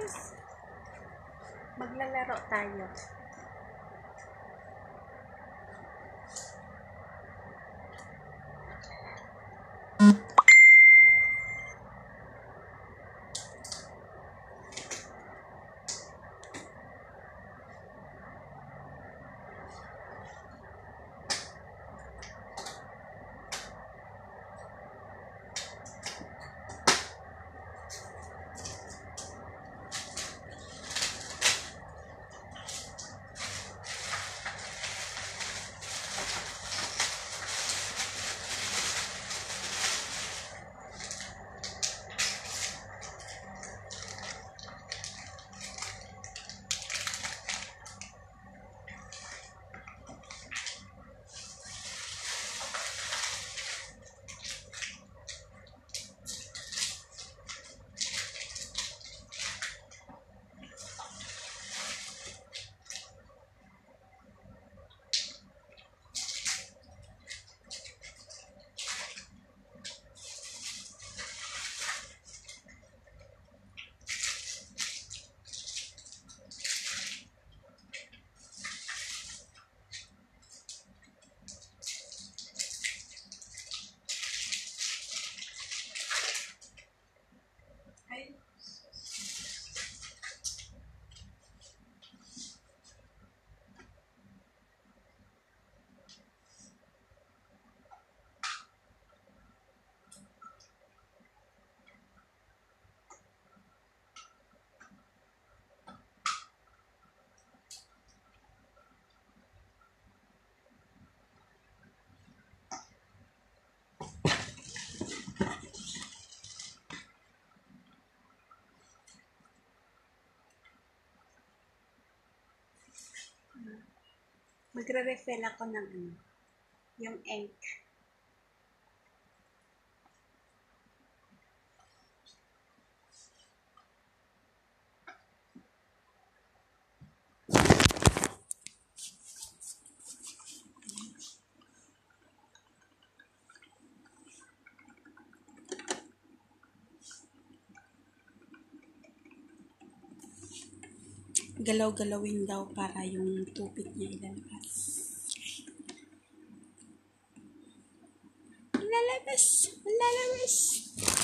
guys. Maglalaro tayo. Magre-refill ako ng ano, yung ink. Galaw-galawin daw para yung tupit niya ilalabas. Lalabas! Lalabas!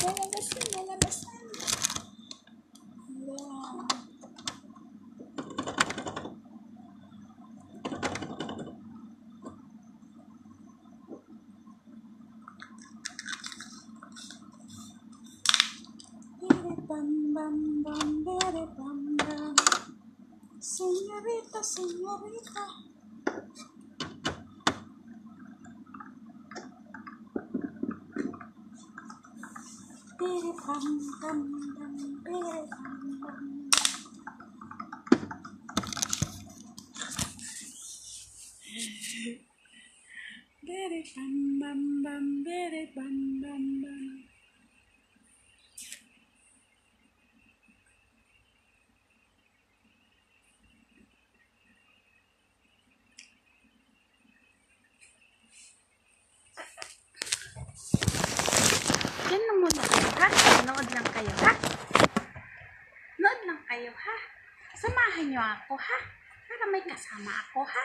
Lalabas! Lalabas! Wow! Bam bam bam bam bam Señorita, señorita. Bere bam bam bam bere bam bam Bere bam bam bam bere bam bam bam Samahan niyo ako, ha? Para may kasama ako, ha?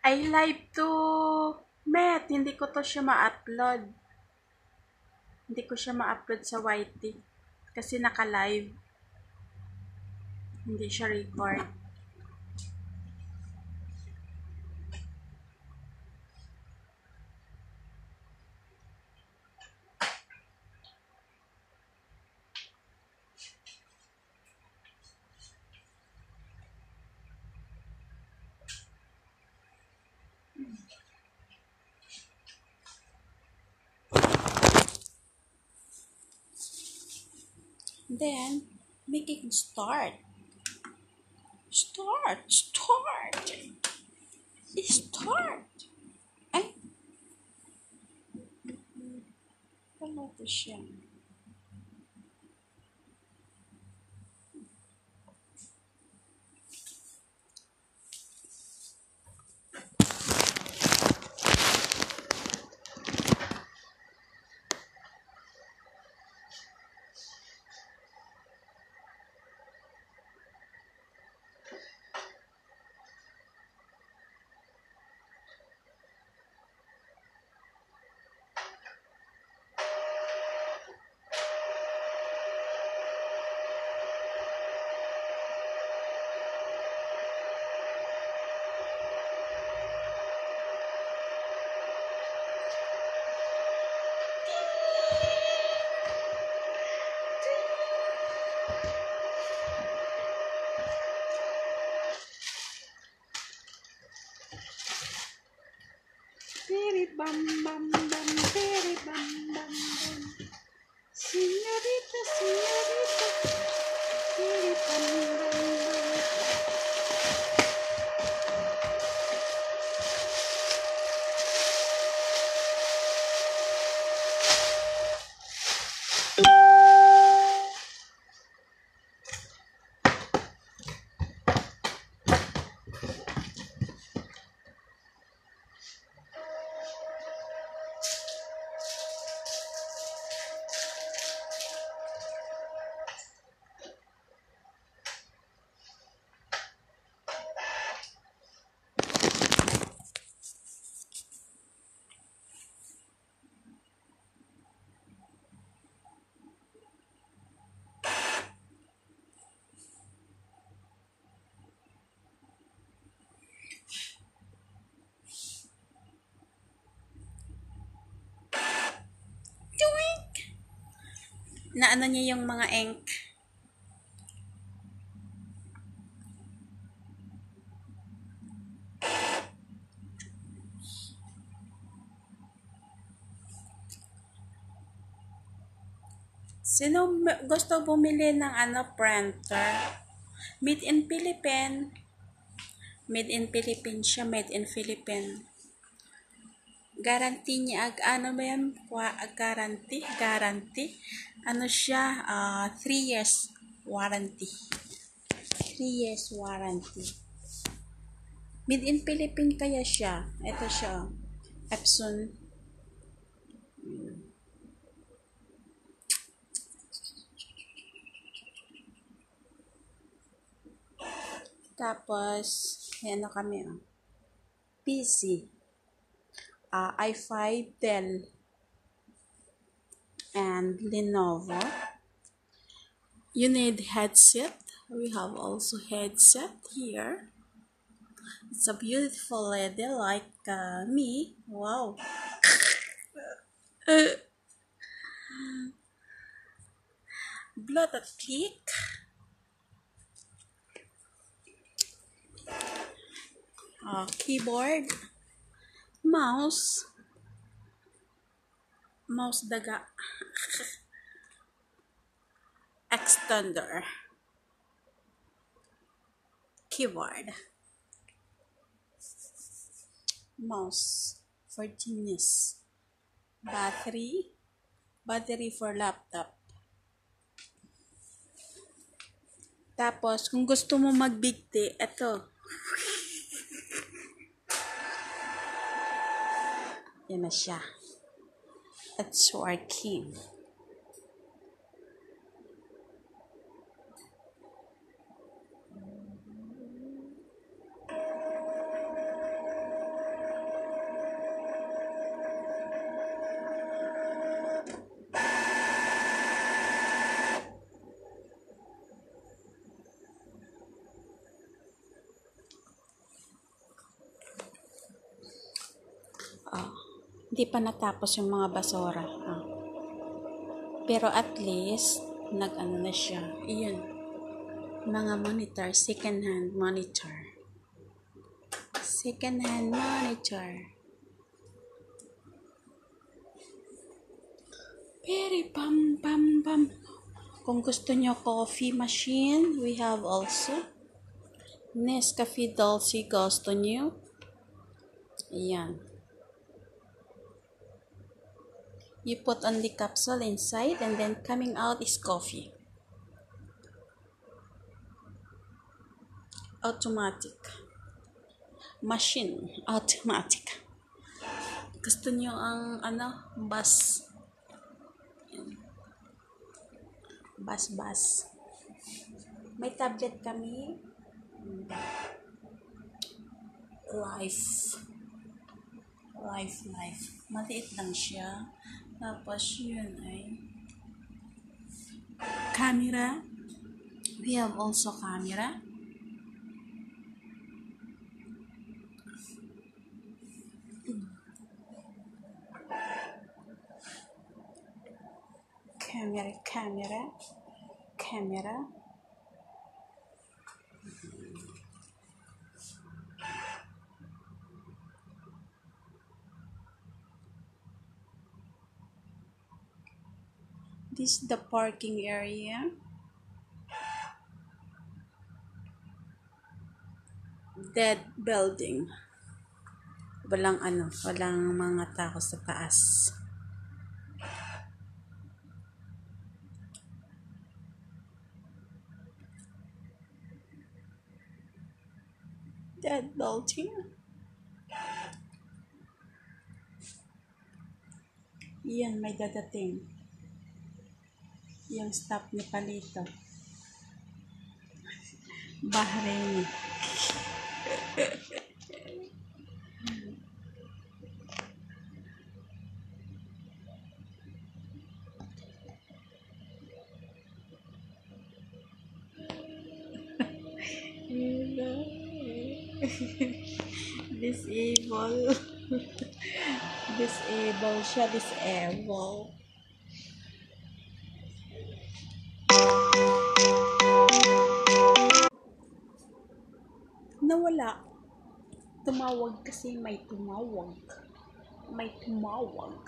I live to Met. Hindi ko to siya ma-upload. Hindi ko siya ma-upload sa YT. Kasi naka-live. Hindi siya record. Then, making start. Start, start. Start. Ay. Wala to siya. Naano niya yung mga ink. Sino gusto bumili ng ano printer? Made in Philippines. Made in Philippines siya, made in Philippines. Guarantee niya, ag, ano ba yan? Guarantee? Guarantee? Ano siya? 3 years warranty. 3 years warranty. Made in Philippines kaya siya. Ito siya. Epson. Tapos, ano kami, oh. PC. Uh, i5, Dell, and Lenovo. You need headset. We have also headset here. It's a beautiful lady like uh, me. Wow. Bluetooth click. Uh, keyboard. Mouse. Mouse daga. Extender. Keyboard. Mouse for genius. Battery. Battery for laptop. Tapos, kung gusto mo magbigti, ito. Yan na siya. It's working. Hindi pa natapos yung mga basura. Ah. Pero at least, nag-ano na siya. Iyon. Mga monitor, second hand monitor. Second hand monitor. Peri pam pam pam. Kung gusto nyo coffee machine, we have also Nescafe Dolce Gusto nyo. Ayan. You put on the capsule inside and then coming out is coffee. Automatic. Machine. Automatic. Gusto nyo ang ano, bus. Bus, bus. May tablet kami. Life. Life, life. Maliit lang siya. Tapos yun ay camera. We have also camera. Camera, camera, camera. Is the parking area. Dead building. Walang ano, walang mga tao sa taas. Dead building. Yan, may dadating. Yung stop ni Palito. Bahrain. Disable. Disable siya, disable. Nawala. Tumawag kasi may tumawag. May tumawag.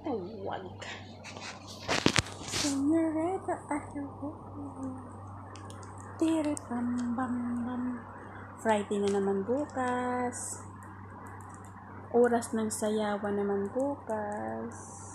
Tawag. Senorita, ako. Tiri pam bam bam. Friday na naman bukas. Oras ng sayawan naman bukas.